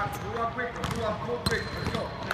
Move up quick, move up, move quick. Let's go.